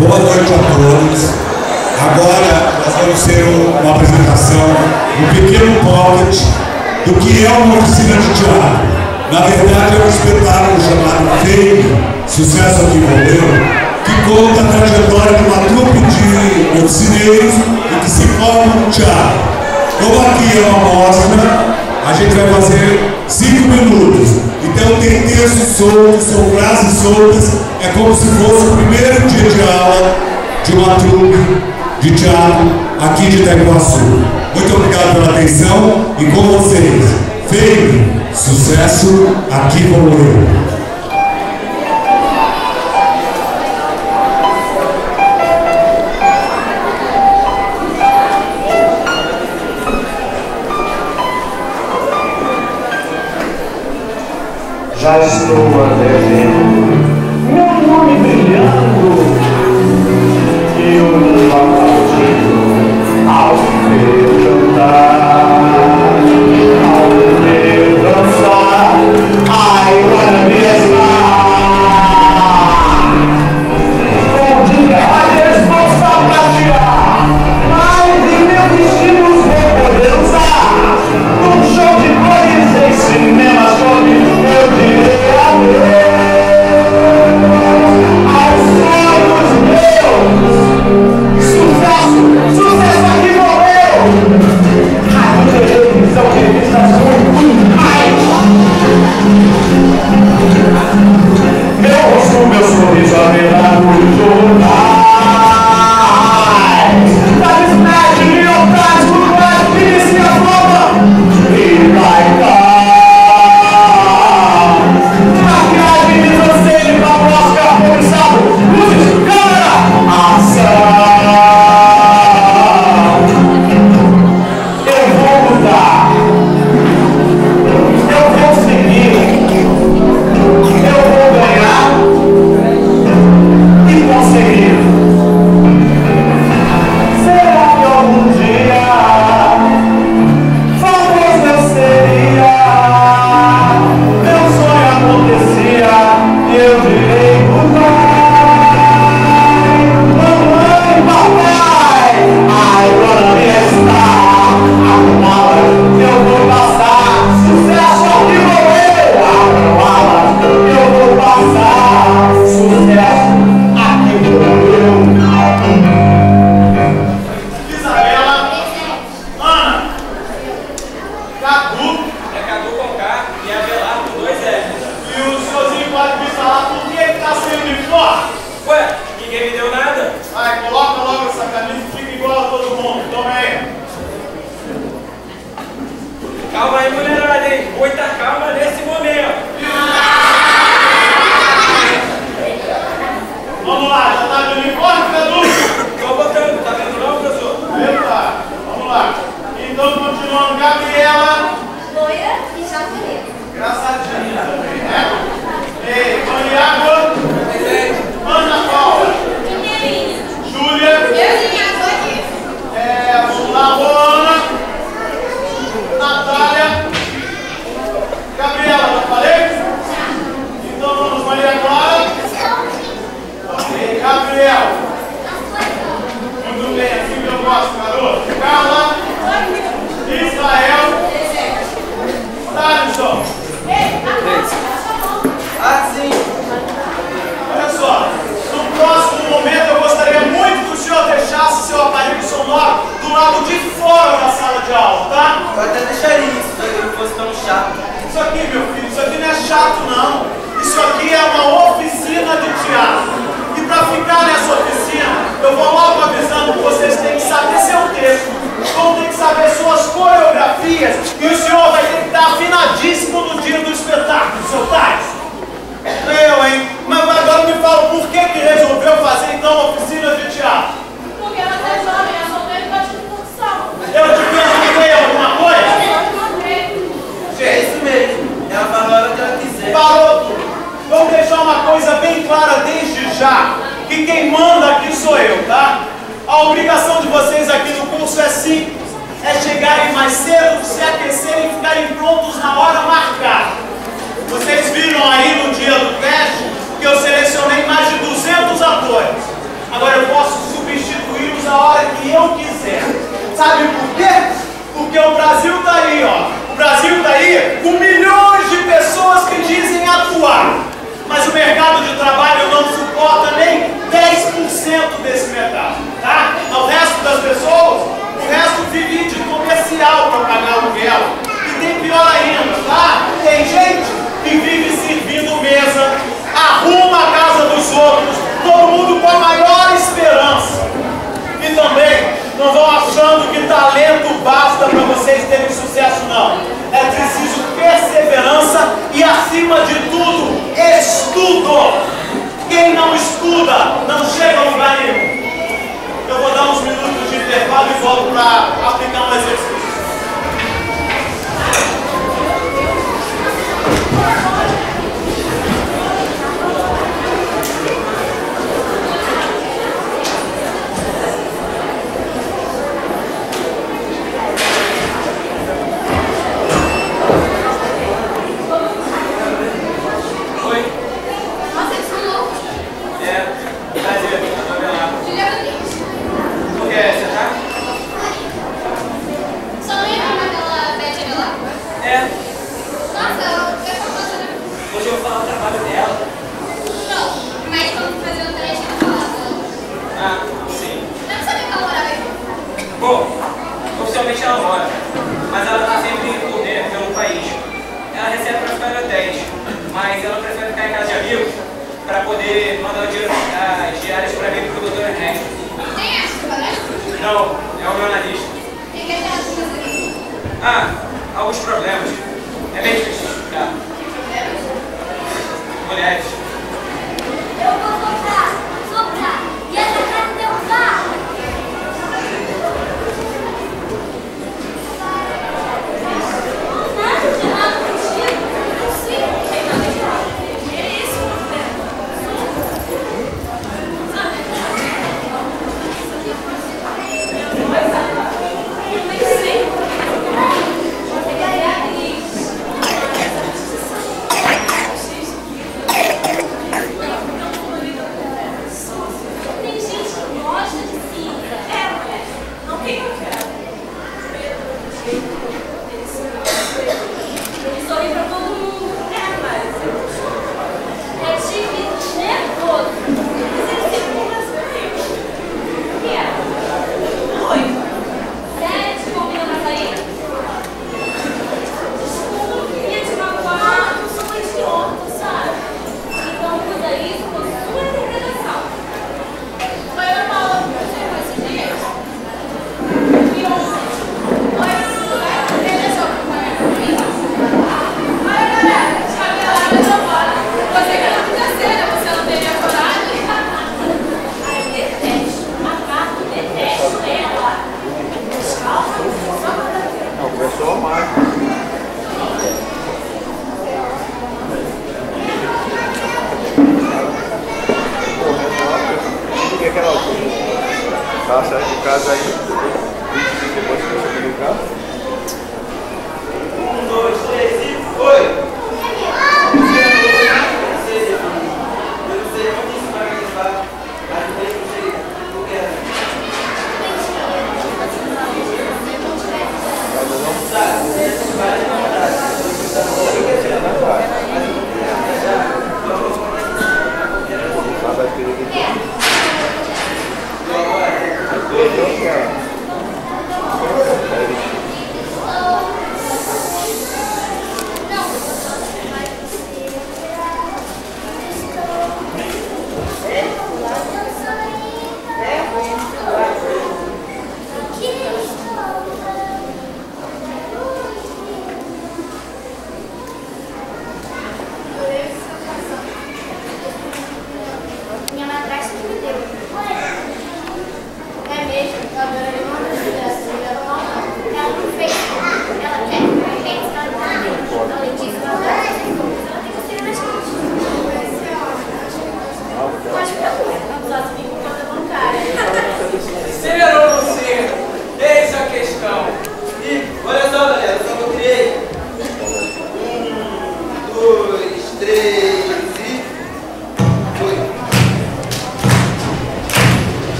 Boa noite a todos. Agora nós vamos ter uma apresentação, um pequeno pocket do que é uma oficina de teatro. Na verdade é um espetáculo chamado Fame, Sucesso aqui Valeu, que conta a trajetória de uma trupe de oficineiros e que se formam no teatro. Como aqui é uma mostra, a gente vai fazer cinco minutos. Então tem textos soltos, são frases soltas, é como se fosse o primeiro dia de aula de uma trupe de teatro aqui de Itaiguaçu. Muito obrigado pela atenção e com vocês, Fame, sucesso, aqui vou eu. Já estou a devendo meu nome brilhando e o mundo aplaudindo ao ver cantar, ao ver dançar, Cadu É Cadu com K e Avelar com dois F. e o senhorzinho pode me falar por que ele tá sem uniforme? Ué, ninguém me deu nada? Vai, coloca logo essa camisa e fica igual a todo mundo. Toma aí. Calma aí, mulherada, hein? Muita calma nesse momento. Vamos lá, já tá de uniforme, Cadu? Tô botando, tá vendo não, professor? Eita, vamos lá. Então, continuando, Gabriela, Loira e japonesa. engraçadinha também, né? Ei, Maniago, Presente. Ana Paula, Mineirinha. Júlia, Euzinha, tô aqui. é, vamos lá, Ana, Natália, Gabriela, já falei? Então vamos, Maria Clara. Ok, Gabriel. Muito bem, assim que eu gosto, garoto. Carla, Israel, Thaleson. Ah, sim. Olha só, no próximo momento eu gostaria muito que o senhor deixasse seu aparelho sonoro do lado de fora da sala de aula, tá? Eu até deixaria isso, ele não fosse tão chato. Isso aqui, meu filho, isso aqui não é chato, não. Isso aqui é uma oficina de teatro. E para ficar nessa oficina, eu vou logo avisando que vocês têm que saber seu texto, vão ter que saber suas coreografias, e o senhor vai ter que estar afinadíssimo no dia do espetáculo, seu Tais. Eu, hein? Mas agora me fala por que, que resolveu fazer então uma oficina de teatro? Tem gente que vive servindo mesa, arruma a casa dos outros, todo mundo com a maior esperança. E também não vão achando que talento basta para vocês terem sucesso, não. É preciso perseverança e, acima de tudo, estudo. Quem não estuda não chega a lugar nenhum. Eu vou dar uns minutos de intervalo e volto para aplicar um exercício. É Não, é o meu analista. O que, que ele tá fazendo? Ah, alguns problemas. É bem difícil.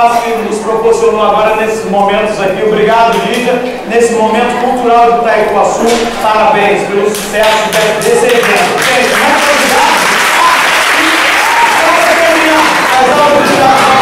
espaço que nos proporcionou agora nesses momentos aqui. Obrigado, Lídia, nesse momento cultural do Itaipuaçu. Parabéns pelo sucesso desse evento. Muito obrigado. Para terminar, as aulas